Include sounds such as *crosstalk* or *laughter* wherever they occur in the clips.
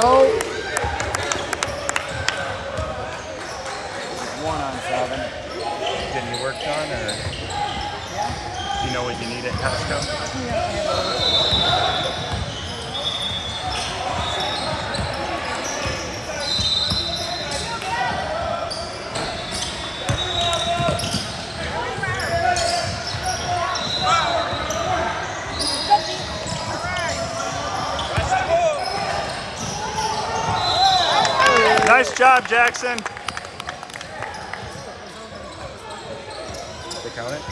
go. One on seven. Getting you work done, or do you know what you need at Costco? Nice job, Jackson. They count it?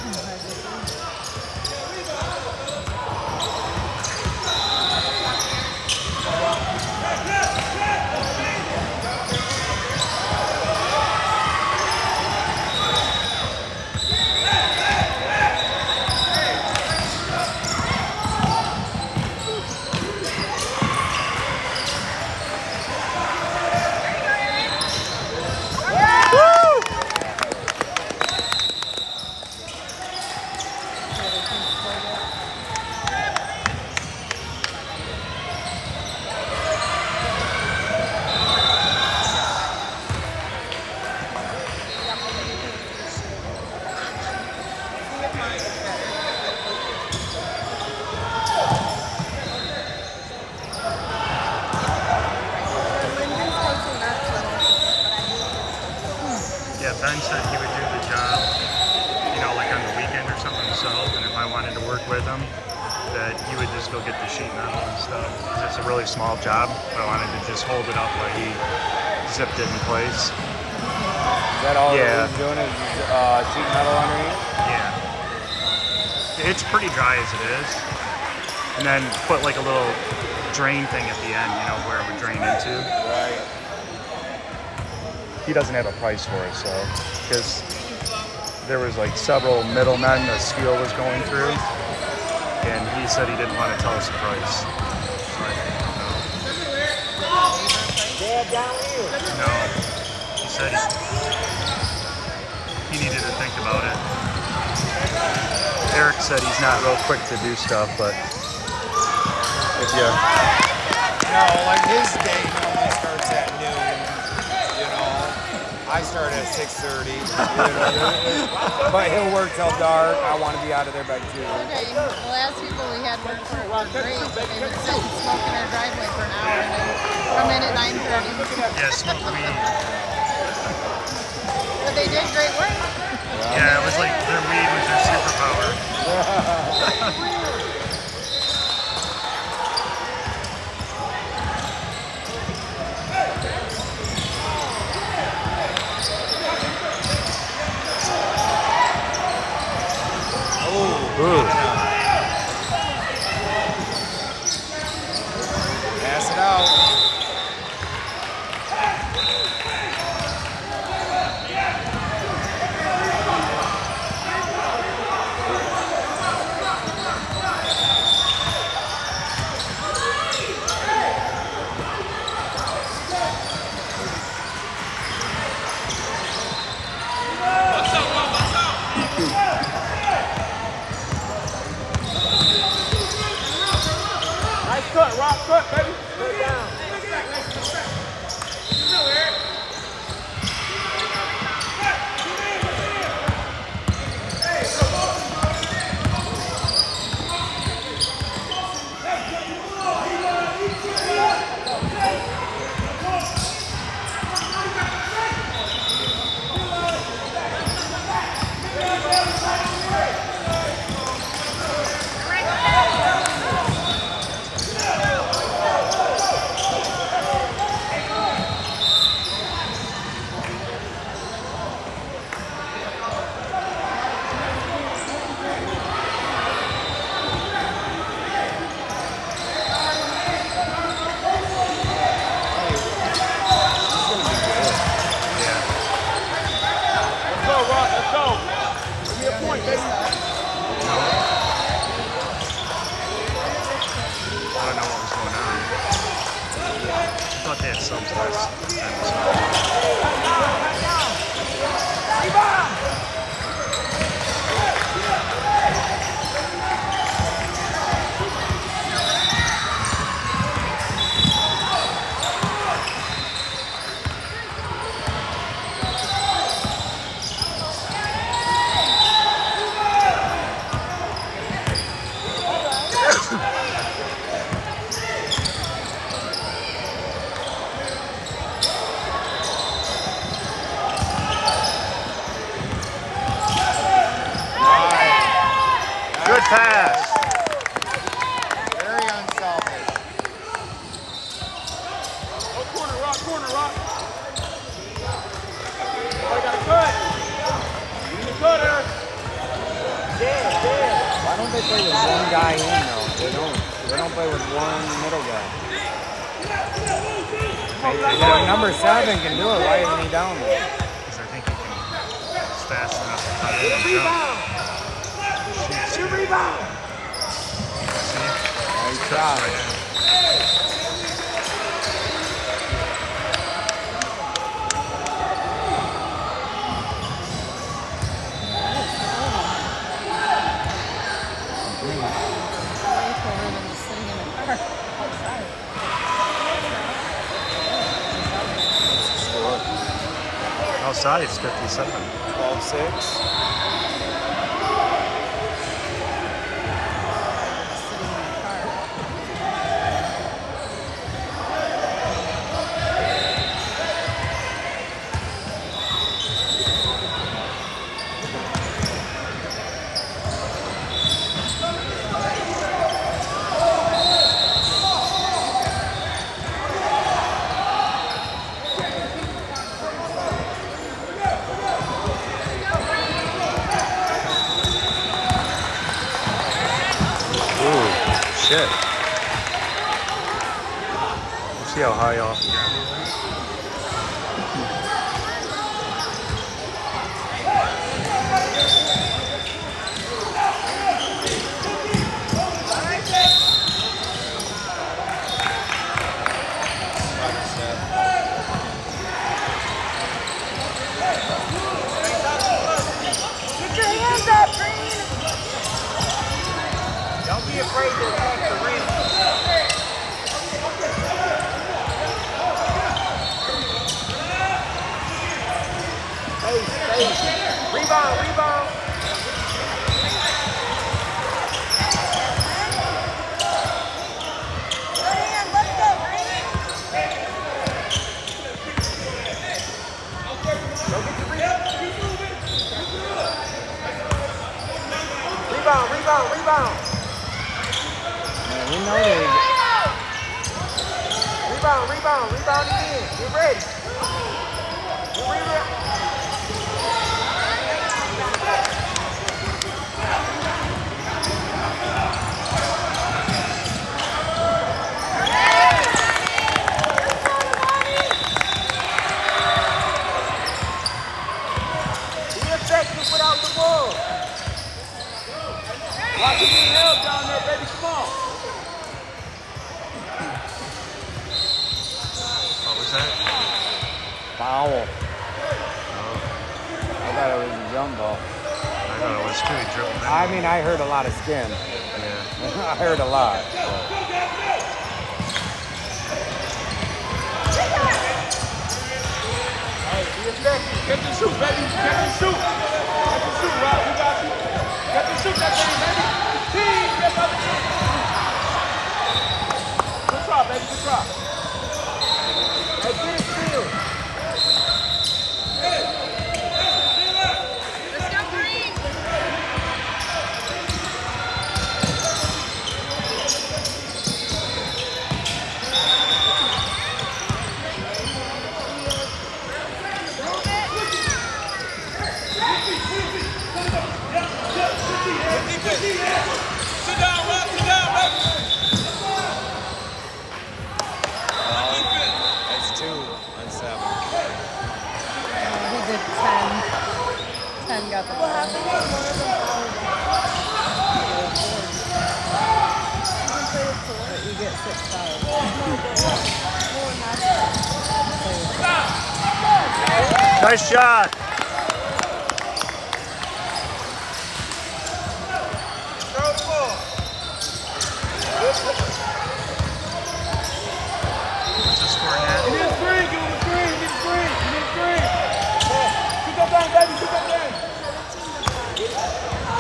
Yeah, Ben said he would do the job, you know, like on the weekend or something himself, and if I wanted to work with him, that he would just go get the sheet metal and stuff. It's a really small job, but I wanted to just hold it up while he zipped it in place. Is that all Yeah. he's doing is uh, sheet metal underneath? Yeah. It's pretty dry as it is. And then put like a little drain thing at the end, you know, where it would drain into. Right. He doesn't have a price for it, so because there was like several middlemen the steel was going through, and he said he didn't want to tell us the price. No, he said he, he needed to think about it. Eric said he's not real quick to do stuff, but if you No, like his day normally starts at noon. You know, I start at 6:30. You know, but he'll work till dark. I want to be out of there by two. Okay, the last people we had work for it were great. They would sit and smoke in our driveway for an hour and then come in at 9.30. yeah smoke weed. But they did great work. Yeah, it was like their weed was their superpower. *laughs* Ooh. It's 57. 12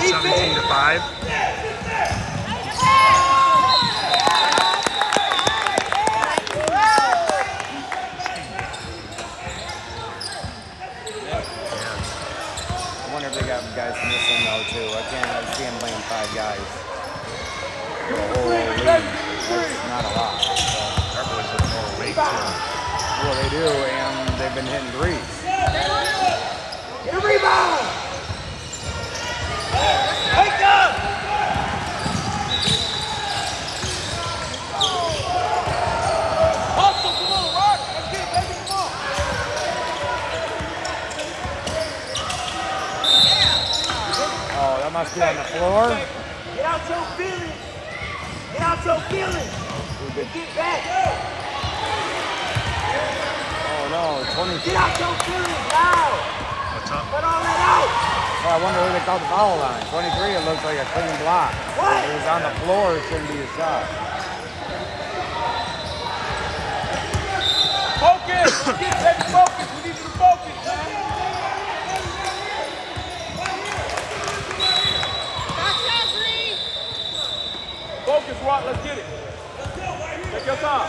Seventeen to five. I wonder if they got guys missing though too. I can't I see them playing five guys. The whole league. That's not a lot. So, Our boys look more awake too. well, they do, and they've been hitting threes. Get a rebound. Wake up. Hustle, come on, Rock. Let's get it, baby, come on. Oh, that must be on the floor. Get out your feelings. Get out your feelings. Get back. Oh no, 20. Get out your feelings now. What's up? Put all that out. Oh, I wonder who they called the foul on. 23, it looks like a clean block. What? If it was on the floor, it shouldn't be a shot. Focus. Get it, focus. We need you to focus, man. Focus, Rock. Let's get it. Take your time.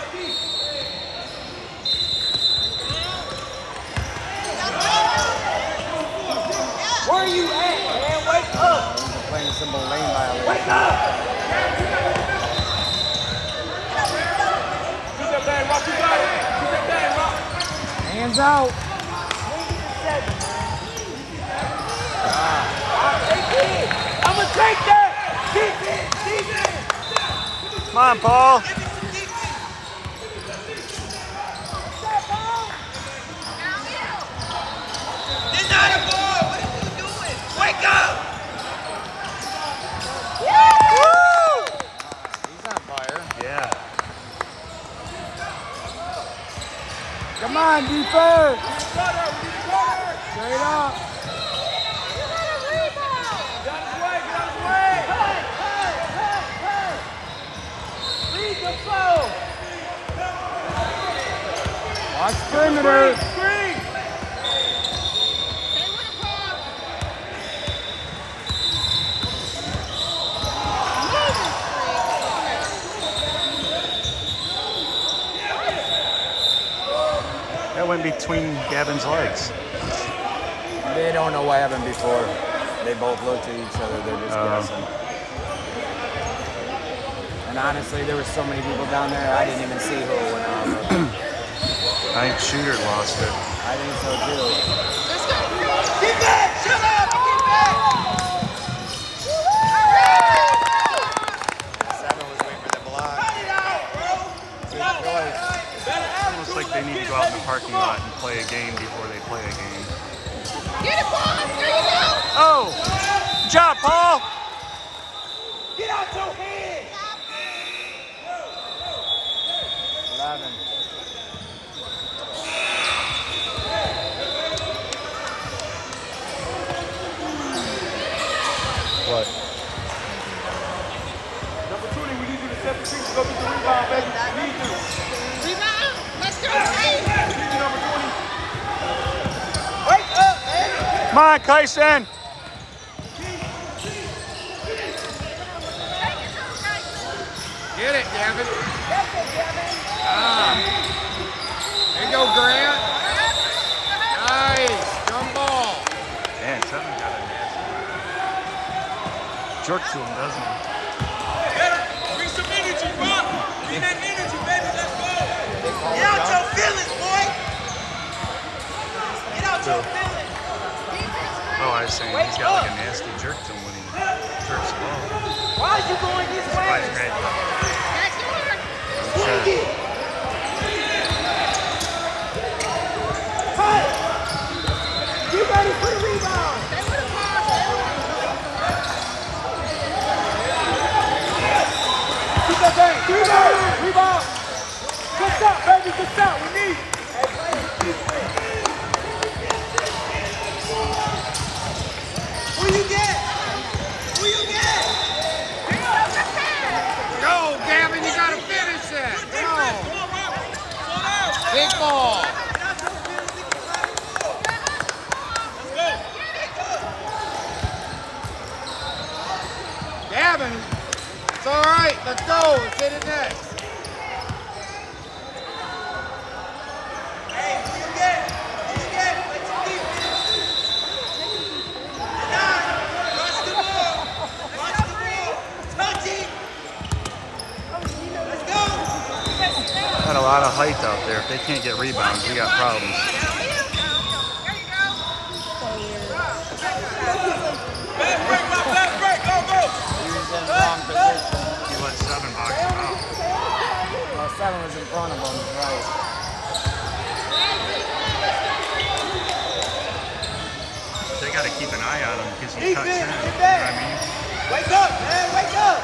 Where are you at, man? Wake up. They're playing simple lane violation. Wake up. Shoot that thing, Rock. You got it. Shoot that thing, Rock. Hands out. I'm gonna take that. Defense, defense. Come on, Paul. This not a ball. What are you doing? Wake up. He's on fire. Yeah. Come on, defense. Cutter, we need a cutter. Straight up. Get out of his way, get out of his way. Hey, hey, hey, hey. Read the flow. Watch perimeter. That went between Gavin's legs. They don't know what happened before. They both looked at each other. They're just Oh. guessing. And honestly, there were so many people down there. I didn't even see who went on. *clears throat* I think Shooter lost it. I think so too. Get back. Shut up. Get back. Seven was waiting for the block. Cut out, bro. Good choice. Better Almost like they need to go out in the parking lot and play a game before they play a game. Get it, Paul! There you go! Oh! Good job, Paul! Get out your head. Eleven. What? Number 20, we need you to set the piece. Go get baby. We need you. Rebound! Let's go, Ray! We need you, number 20. Wake up, man. Come on, Kyson! Get it, Gavin. Ah. There you go, Grant. Nice. Jump ball. Man, something got a nasty. Jerk to him, doesn't he? Oh, I was saying he's got like a nasty jerk to him when he jerks the ball. Why is you going this way? Why is Brad rebound! Keep that thing! Rebound! Rebound! Good stop, baby! Good stop! We need! All right. Let's go. Let's hit it next. Got a lot of height out there. If they can't get rebounds, we got problems. Fast break, Rob. Fast break. Go, go. He was in the wrong position. He let seven box him out. Well, seven was in front of him, right. They got to keep an eye on him because he cuts in. You Defense, get back. I mean? Wake up, man. Wake up.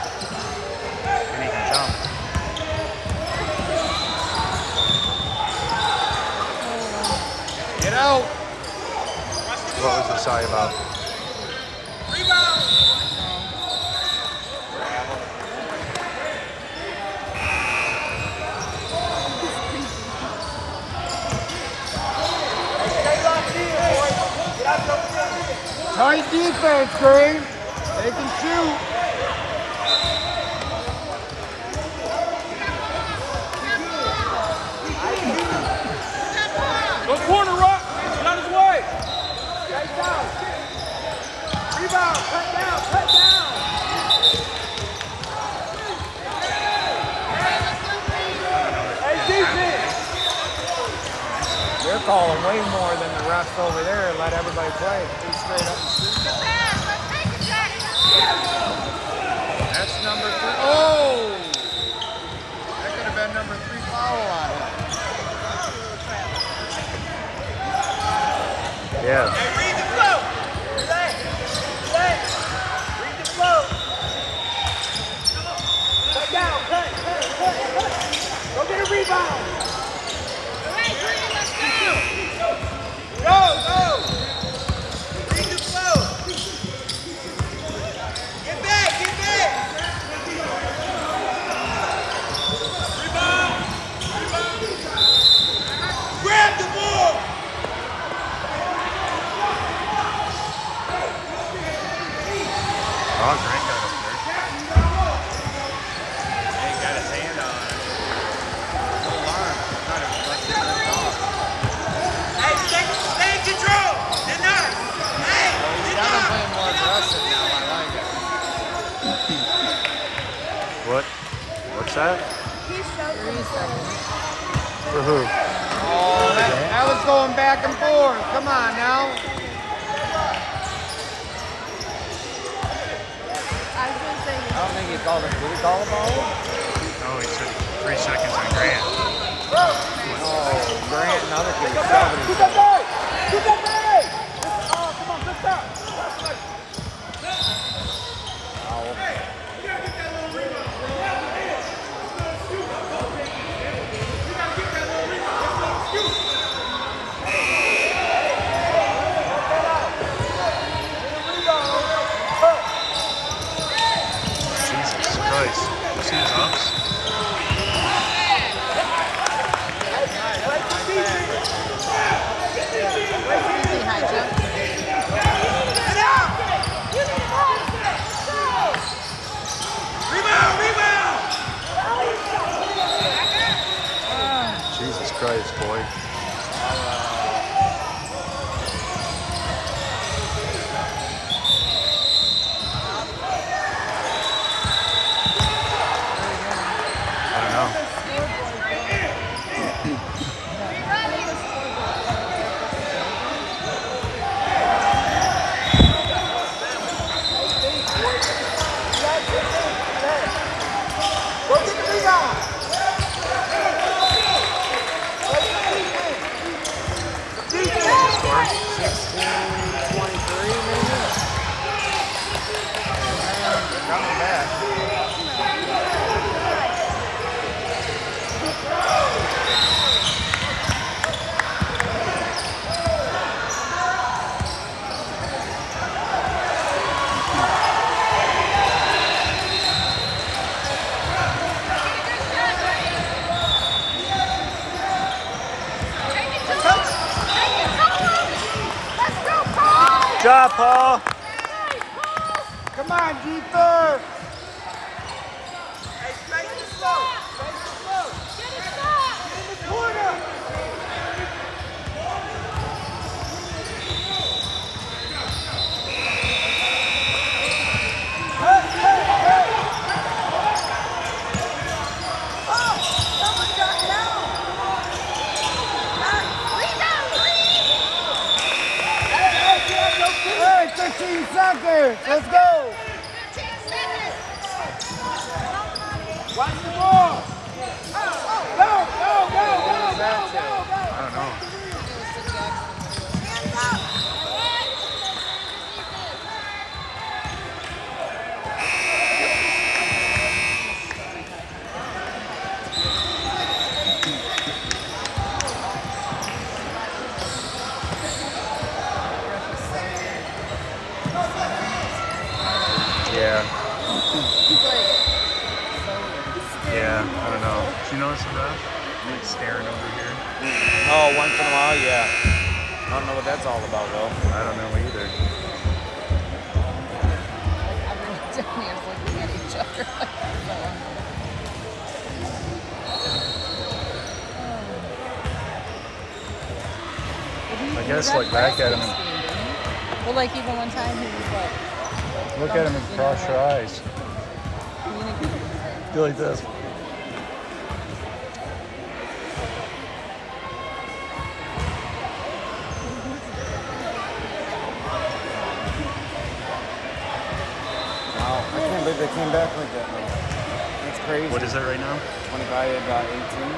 And he can jump. Get out. What was the sigh about? Rebound. Stay locked in, boys. Get out your feet. Tight defense, Green. They can shoot. Go corner, Rock. Get out his way. Stay down. Rebound. Cut down. Cut down. Hey, defense. They're calling way more than the refs over there and let everybody play. Straight up. That's number three. Oh! That could have been number three foul on him. Yeah. Hey, read the flow. Relax. Relax. Read the flow. Cut down. Cut. Cut. Cut. Cut. Go get a rebound. Go. Go. Read the flow. Get back. Get back. Rebound. Rebound. Grab the ball. Oh, Grant got up there. He got his hand on it. No alarm. Trying to let him off. Hey, stay, stay in control. Deny. Hey, He's deny. got him playing more aggressive now. I like it. What? What's that? For who? Oh, that, that was going back and forth. Come on now. I was gonna say, I don't think he called it. Did he call a ball? No, he said three seconds on Grant. Oh, Grant and other kids. That ball. Shoot that ball. Oh, once in a while, yeah. I don't know what that's all about, though. I don't know either. Everyone down here is looking at each other like I guess look back at him and Well, like even one time he was like, look at him and cross your eyes. Do like this. Can't believe they came back like that. Man. That's crazy. What is it right now? 25, uh, 18.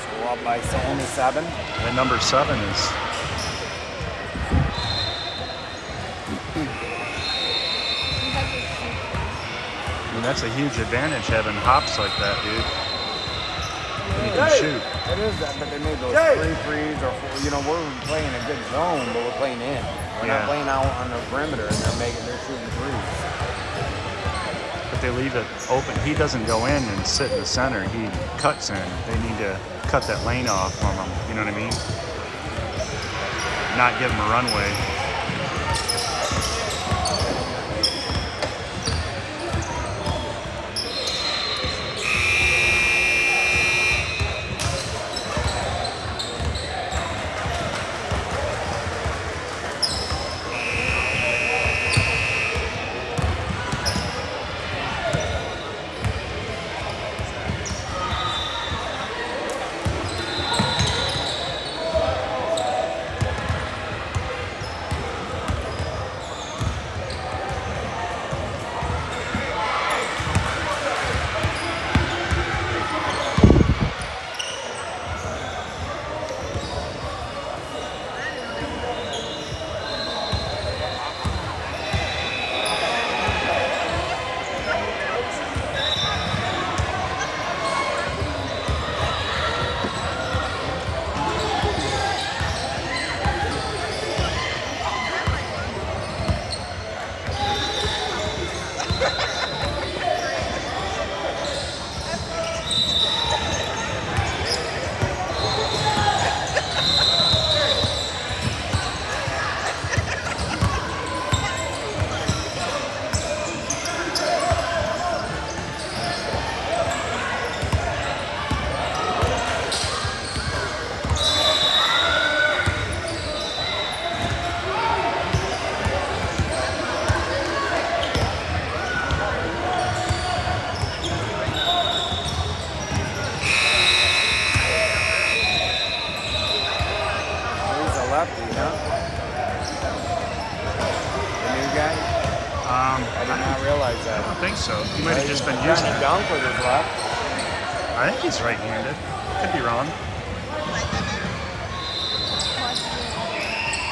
So we're up by se- only seven. And number seven is I mean, that's a huge advantage having hops like that, dude. You can Hey. shoot. It is that, but they made those Jay. three threes or four, you know, we're playing a good zone, but we're playing in. We're Yeah. not playing out on the perimeter and they're making, they're shooting threes. They leave it open. He doesn't go in and sit in the center. He cuts in. They need to cut that lane off from him. You know what I mean? Not give him a runway.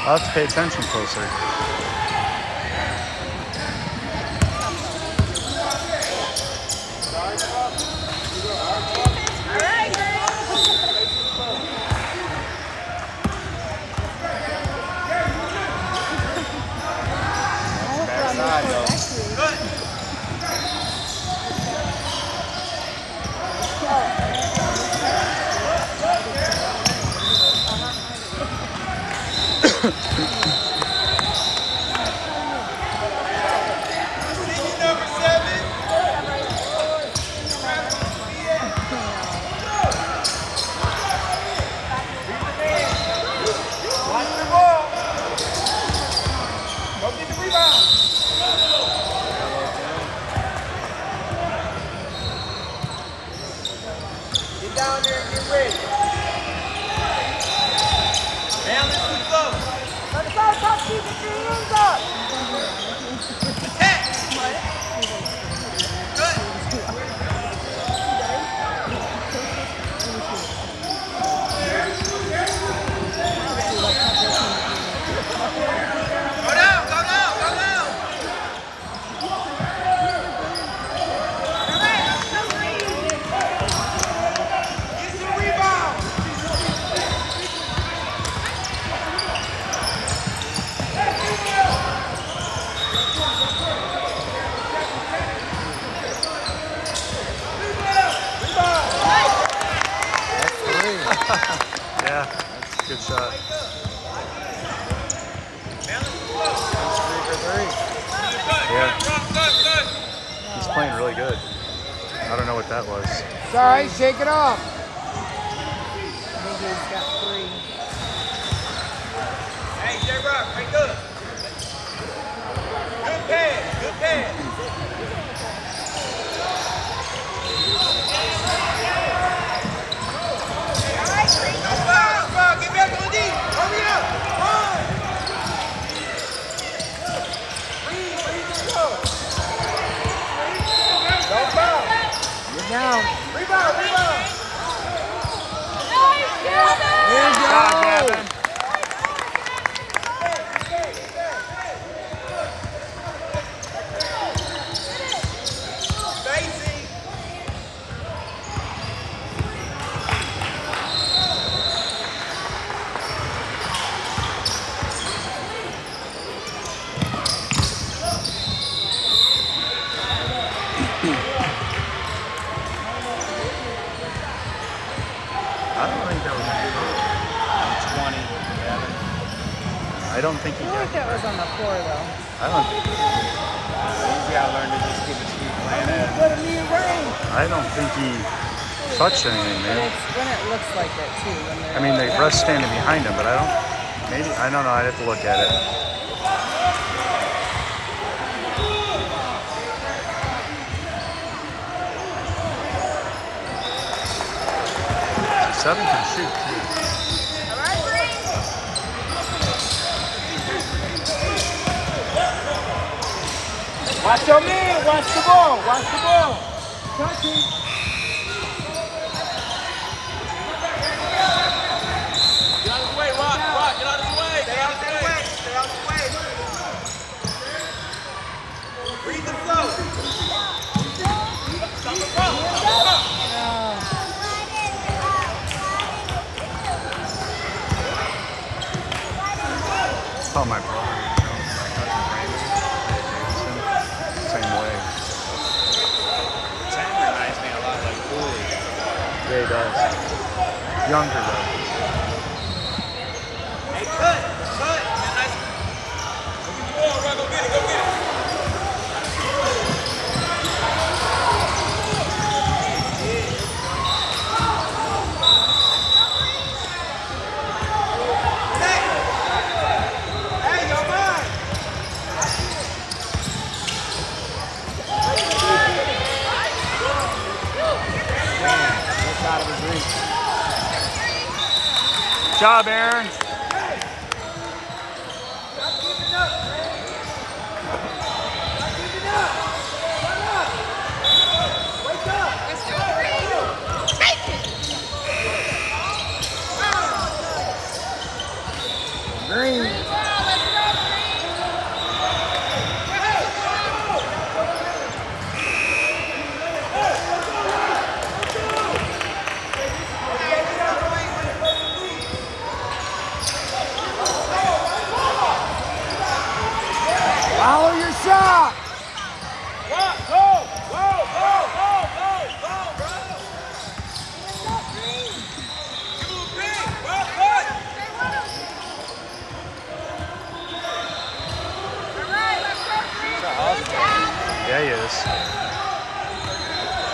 I'll have to pay attention closer. Backside, though. Go down, go down, go down. Get some rebounds. That's three. Yeah, good shot. Three. Yeah, he's playing really good. I don't know what that was. Sorry. Shake it off. I think he's got three. Hey, J-Rock, right good. Good pass, good pass. No foul, no foul. Get back on D. Hurry up. Run. Breathe, breathe, let's go. No foul. Get down. Rebound, rebound. There you Good job, go. Gavin. Spacing. I don't think that was. Twenty. Gavin. I don't think he I feel like that was on the floor though. I don't. He's got to learn to just keep his feet planted. I don't think he touched anything, man. it's when it looks like it too. When I mean, the ref's standing behind him, but I don't. Maybe I don't know. I'd have to look at it. Seven can shoot Watch your man. Watch the ball. Watch the ball. Touching. Get out of way, watch, watch. They're out of way. They're out of way. Breathe the way, Rock. Rock, get out of the way. Stay out of the way. Stay out of the way. Breathe the flow. Stop the flow. Stop the flow. Oh, my brother. you know, my cousin Brandon Davidson, Same way. Sam reminds me a lot like Cooley. Does. Younger though. Hey, cut. Cut. Get a nice. Go get the ball, Rock. Go get it. Go get it. Hey, your mind. Just out of his reach. Good job, Aaron. Green. Follow your shot. Rock, go. Go, go, go, go, go, bro. Give him a big. Rock, cut. Yeah, he is.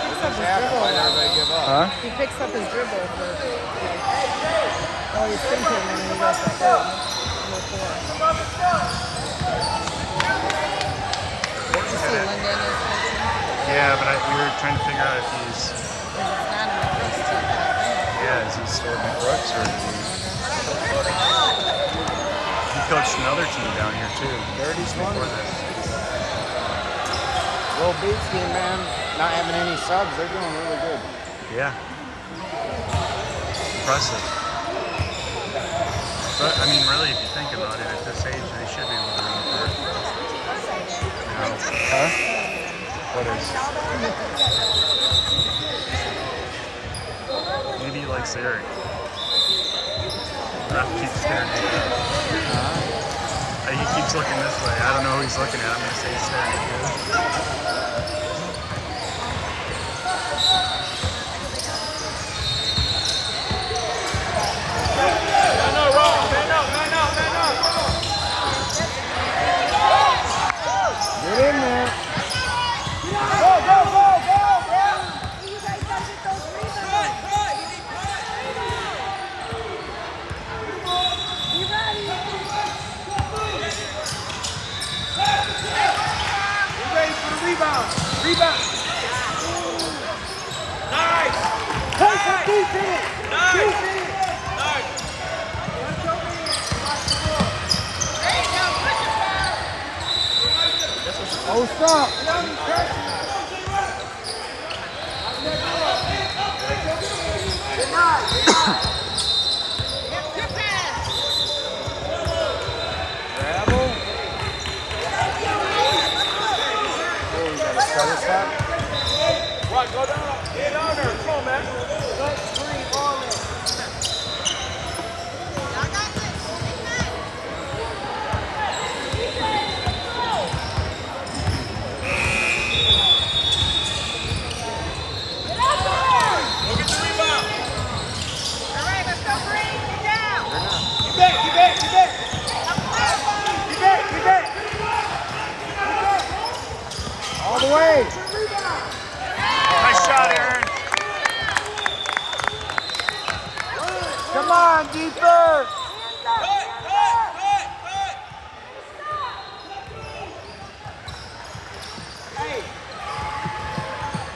What's happening? Why did everybody give up? Huh? He picks up his dribble for. Oh, he's thinking and then he goes back out. Number four. Did you see Linden is coaching? Yeah, but I, we were trying to figure out if he's, Because it's not in the first team. yeah, is he still at Brooks or is he? He coached another team down here too. Dirty Before Swan. this. Little Beats game, man. Not having any subs, they're doing really good. Yeah. Impressive. But I mean, really, if you think about it, at this age, they should be able to run for. You know, Huh? what is? Maybe he likes Eric. Ref keeps staring at you. Uh, he keeps looking this way. I don't know who he's looking at. I'm gonna say he's staring at you. Man up, Rob. Man up, man up, man up. Get in there. Go, go, go, go, go. You guys gotta get those rebounds. You ready? You ready for the rebound? Rebound. Nice. Take some defense. Nice. Defense. Nice. Post up. Grab him. Oh, we got a stutter step. Go down. Get down there. Come on, man. Let screen on there. Get. All the way. Nice shot, Aaron. Come on, deeper.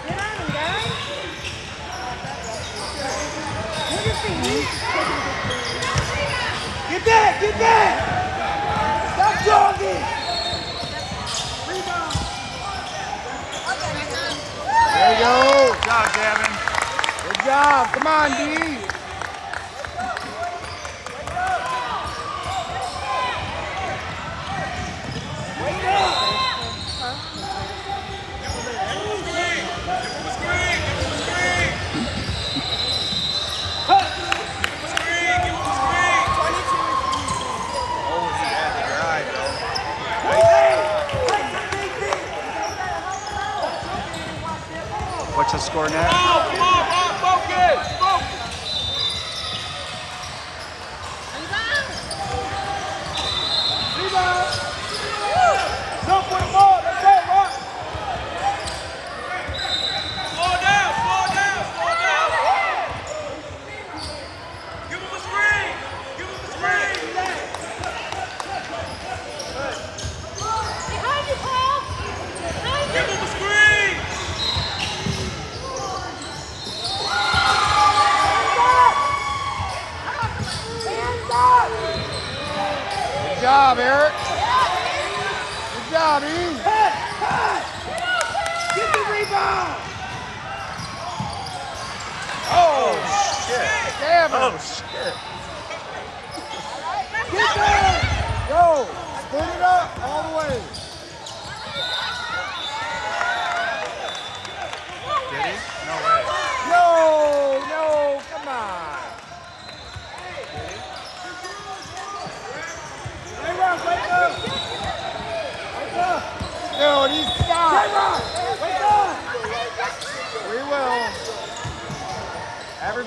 Get on him, guys. Move your feet. Get back, get back. Stop jogging. There you go. Good job, Gavin. Good job. Come on, D. Oh, he had the drive, though. The score now? Oh, Come on, Rob, focus, focus. Rebound. Jump for the ball. Let's go, Rob. Slow down, slow down, slow down. Give him a screen. Give him a screen. Behind you, Paul. Behind Give him a screen. Hands up. Good job, Eric. Good job, E. Get the rebound. Oh, shit. Damn it. Oh shit! Get there. Go. Spin it up all the way. Did he? No way. No, no, come on. Hey, Rob, wake up. Wake up. Dude, he's stopped. We will. Every,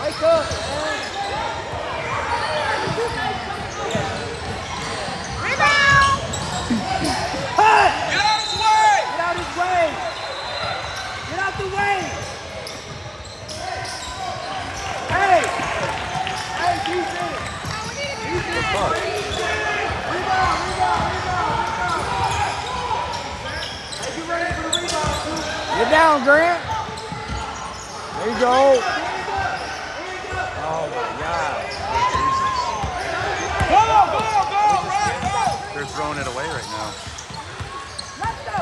Wake up. Hey! Get out his way! Get out his way! Get out the way! Hey! Hey, defense! Defense! Rebound, rebound, rebound, rebound! Hey, you ready for the rebound, too? Get down, Grant. There you go. Oh my God. Go, go, go, right, go. They're throwing it away right now. Let's go,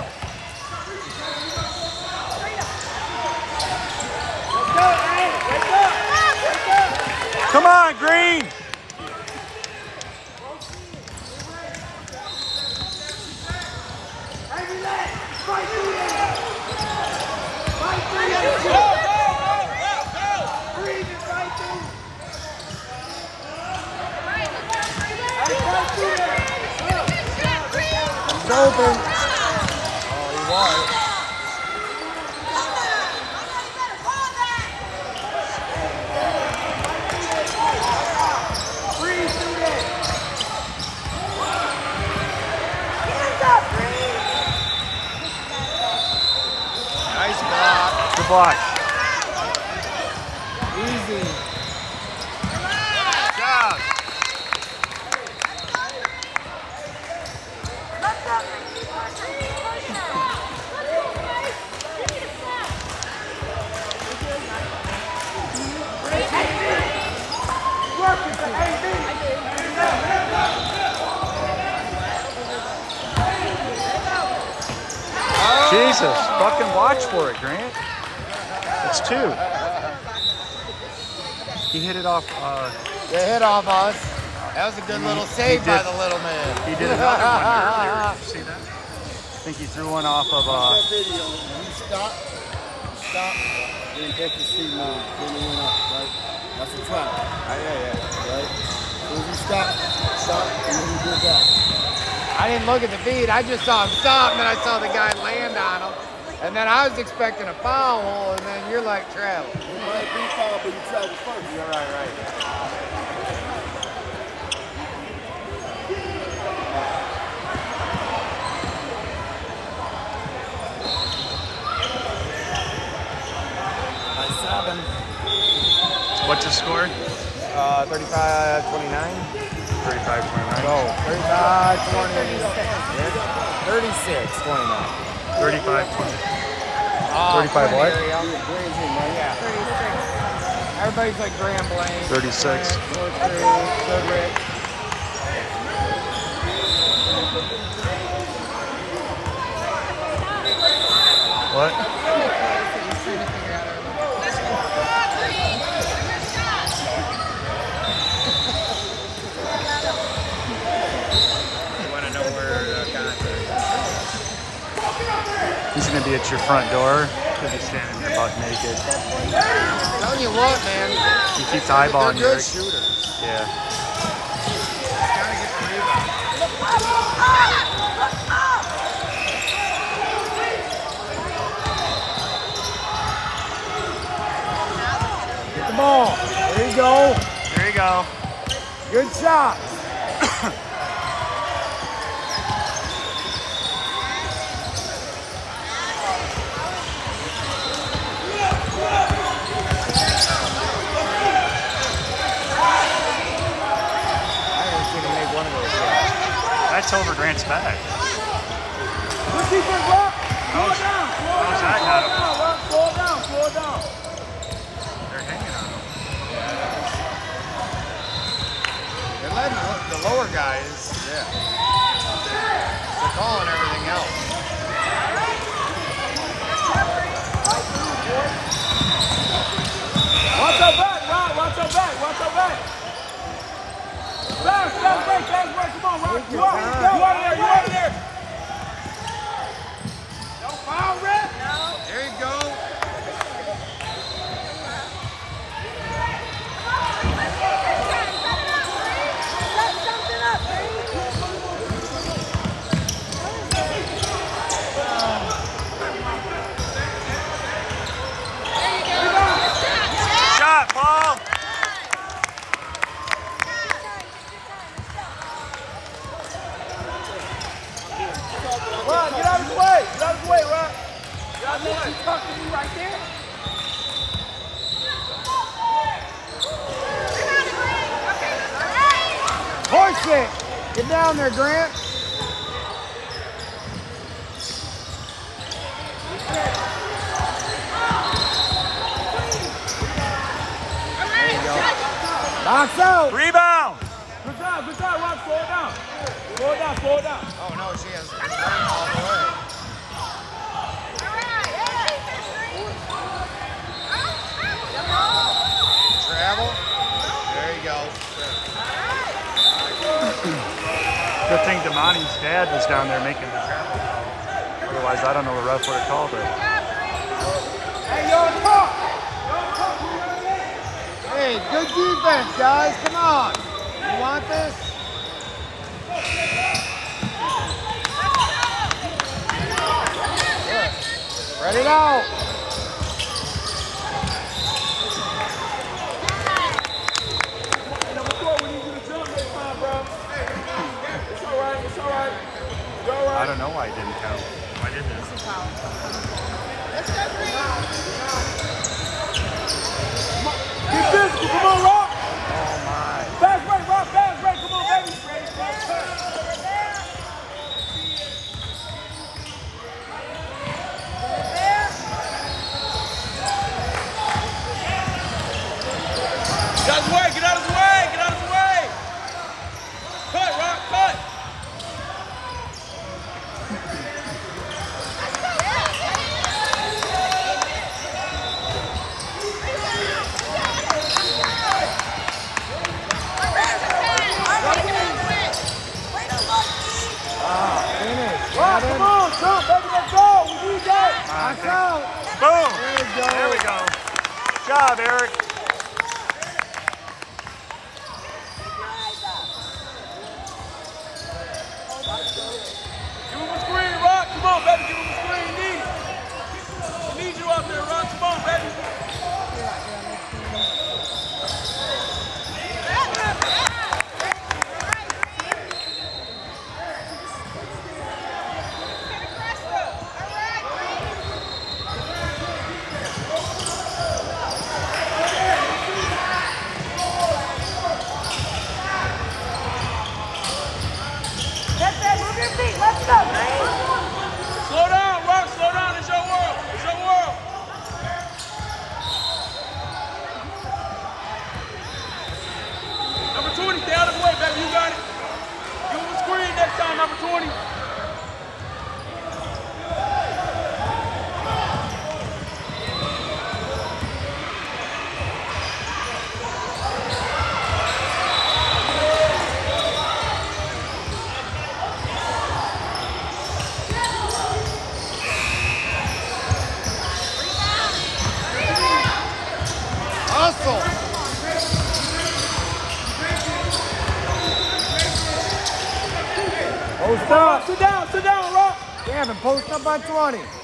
hey, wake up. Wake up. Come on, Green! Go, go, go, go, go. Breathe it right through. He's open. Oh, he was. Breathe through that. Nice block. Good block. Easy. Good job. Work it to AB. Jesus, fucking watch for it, Grant. It's two. He hit it off. Uh, They hit off us. That was a good little save by did. the little man. he did another one earlier. Did you *laughs* see that? I think he threw one off of. Uh, video. When you stop, you stop, then catch the speed then it went up, right? That's a trap, Oh, yeah, yeah. right? So if you stop, stop, and then you go back. I didn't look at the feed. I just saw him stop, and then I saw the guy land on him. And then I was expecting a foul hole, and then you're like travel. You might be foul, but you travel first. You're right, right. What's the score? Uh, 35, 29. 35 Go. 35, 20. 36, 29. 35 20. Oh, 35 what? area. Yeah. 36. Everybody's like Graham Blaine. 36. North Creek, Goodrich. What? He's trying to figure out our You want to know where the contract He's gonna be at your front door. He'll be standing there butt naked. Telling you what, man. He keeps They're eyeballing you. good shooters. Yeah. Gotta get the rebound. Get the ball. There you go. There you go. Good shot. I haven't seen him make one of those shots. That's over Grant's back. Good defense, Rock. Slow it down. Slow it down. that not Slow it down, Rock. Slow it down. Slow it down. They're hanging on him. They're letting the, the lower guys. Yeah. They're calling everything else. Watch your back, Rock. Watch your back. Watch your back. Fast, fast break, fast break. Come on, Rock. You out, of there. You out there. Don't foul, Red. There you go. Shot, Paul! Rock, get out of the way. Get out of the way, Rock. Get out of the way. You talking to me right there? Horse it. Get down there, Grant. There you go. Box out. Rebound. Good job, good job, Rock. Slow it down. Slow it down, slow it down. Oh no, she has it's right all the way. Travel. There you go. Good thing Damani's dad was down there making the travel. Otherwise, I don't know the ref would have called it. Hey, yo, talk. Hey, good defense, guys. Come on. You want this? Ready now. Number four, we need you to jump next time, bro. It's all right, it's all right. You're all I don't know why it didn't count. Why didn't it? Let's go green. Get physical, come on, Rock. Oh my. Fast break, Rock, fast break, come on, baby. Get out of his way, get out of his way, get out of his way. Cut, Rock, cut. Finish. Rock, come on, jump, baby, let's go. We need that. Box out. Boom. There you go. There we go. Good job, Eric. 20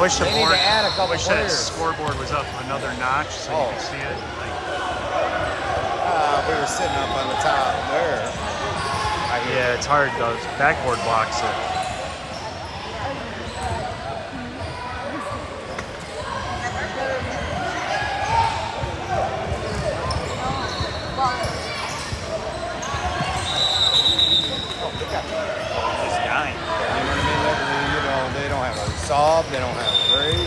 wish the board, to add a couple wish that players. scoreboard was up another notch so Oh. you could see it. Like, Uh, we were sitting up on the top there. Yeah, it's hard. Those backboard blocks it. He's dying. You know what I mean? They, you know, they don't have a sub, they don't have break,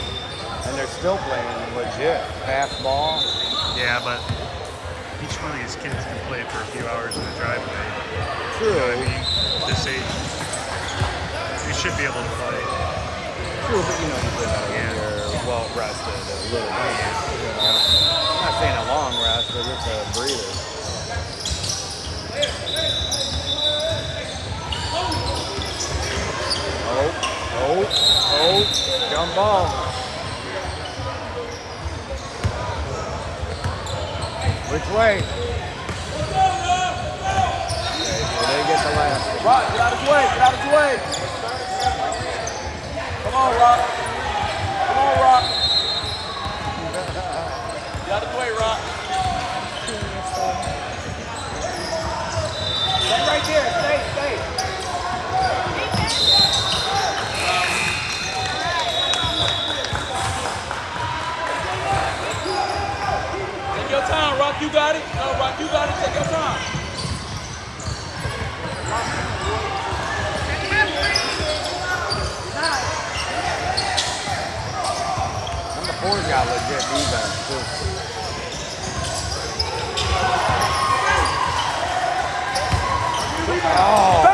and they're still playing legit. Fast ball. Yeah, but each one of these kids can play for a few hours in the driveway. True. You know I mean? This age, you should be able to play. True, but you know, you play that Yeah. you're well rested a little bit. You know? I'm not saying a long rest, but just a breather. Oh, oh, oh, jump ball. Which way? They get the last. Rock, get out of his way, get out of his way. Come on, Rock. Come on, the Rock. Rock, you got it. No, Rock, you got it. Take your time. Number four's got legit defense, too. Oh.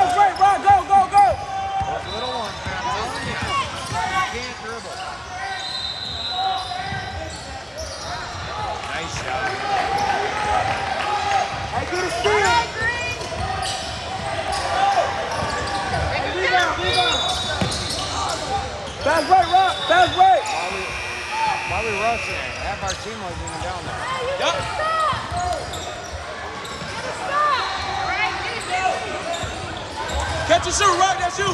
While we rushing it, half our team wasn't even down there. Yup. Catch and shoot, Rock, that's you.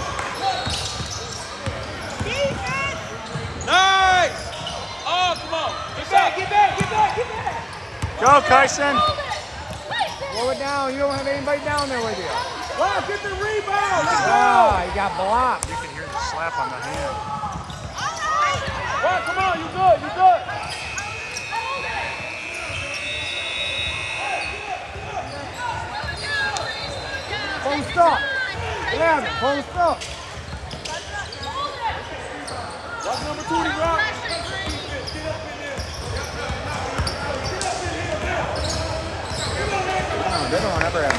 Nice. Oh, come on. Get back, get back, get back, get back. Go, Kyson. Slow it down. You don't have anybody down there with you. Rock, get the rebound. Let's go. Ah, you got blocked. You can hear the slap on the hand. Rock, come on, you good, you good. Up. Yeah, post up. Rock number 20, Rock. No, they don't ever have.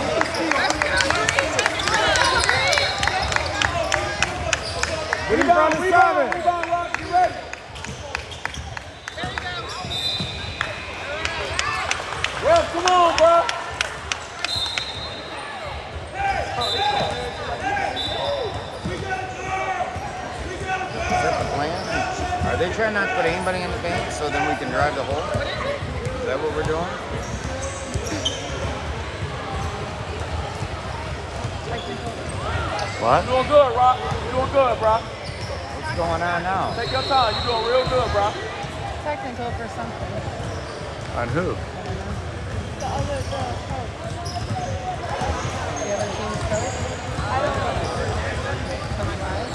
Front Rebound, rebound, rebound, Rock, you ready? Well, come on, bro. Is that the plan? Are they trying not to put anybody in the paint so then we can drive the hole? Is that what we're doing? What? You doing good, Rock. You doing good, bro. What's going on now? Take your time. You're doing real good, bro. Technical for something. On who? The other, the coach. The other team's coach. I don't know. Coach Miles.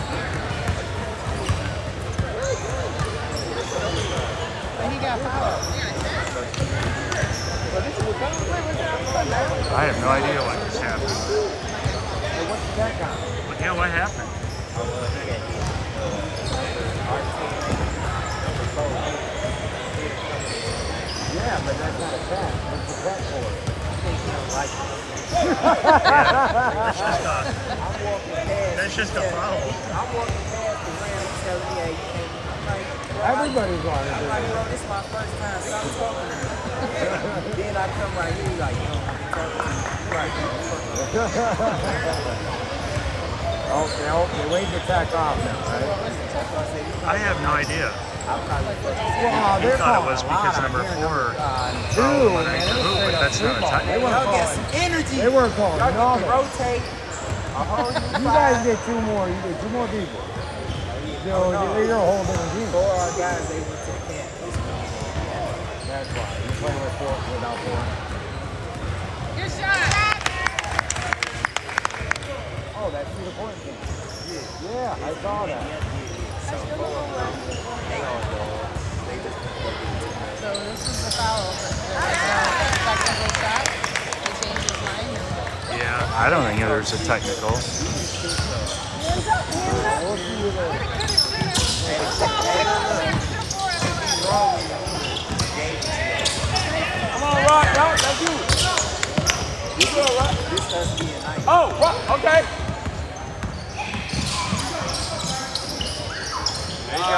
But he got fouled. I have no idea what just happened. Hey, the tech? But yeah, what happened? Yeah, but that's not a tech. What's the tech for? That's just a, that's just a foul. Everybody's on it. Like, bro, this is my first time. Stop talking to me. then I come right here, like, you don't want to talk *laughs* to me. Right. Oh, they, oh, they waved the off now, right? I have no idea. Wow, He they're thought it was because number four Uh, fouled two, man. hit They hoop, straight but up that's not a two-ball. touch. They weren't get calling. some energy. They weren't calling Y'all none get of to it. rotate. A *laughs* You guys get two more. You get two more people. So you're a whole. Four of our guys, they went to the camp. That's why. You play with four without four. Good shot. Oh, that's the Point game. Yeah, I saw that. So this is the foul. But like a technical shot. He changed his mind. Yeah, I don't think there's a technical. Come on, Rock. Rock, that's you. You good, Rock? This us being nice. Oh, Rock, okay. There you go.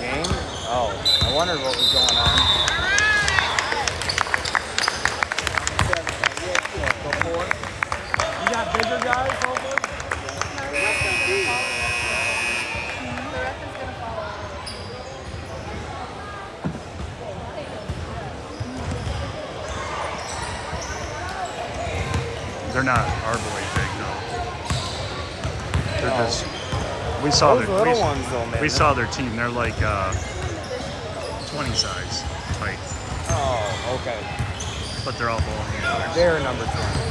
Game? Oh, wondered what was going on. You got bigger guys over? The ref is gonna follow. They're not our boy big though. They're just. We saw Those their little we, ones, though, man. we saw their team. They're like uh, 20 size height, Oh, okay. but they're all ball handlers. They're number 20.